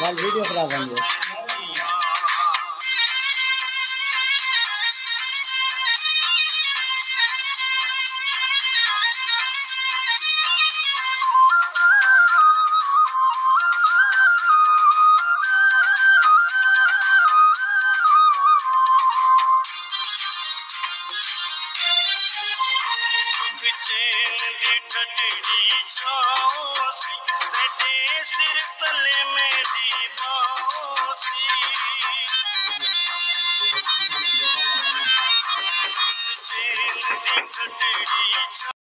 Valeu, meu bravo, amigo. होंगे चैन दी ठडड़ी छाओ सी तेरे सिर तले मेरी बाहों सी चैन दी ठडड़ी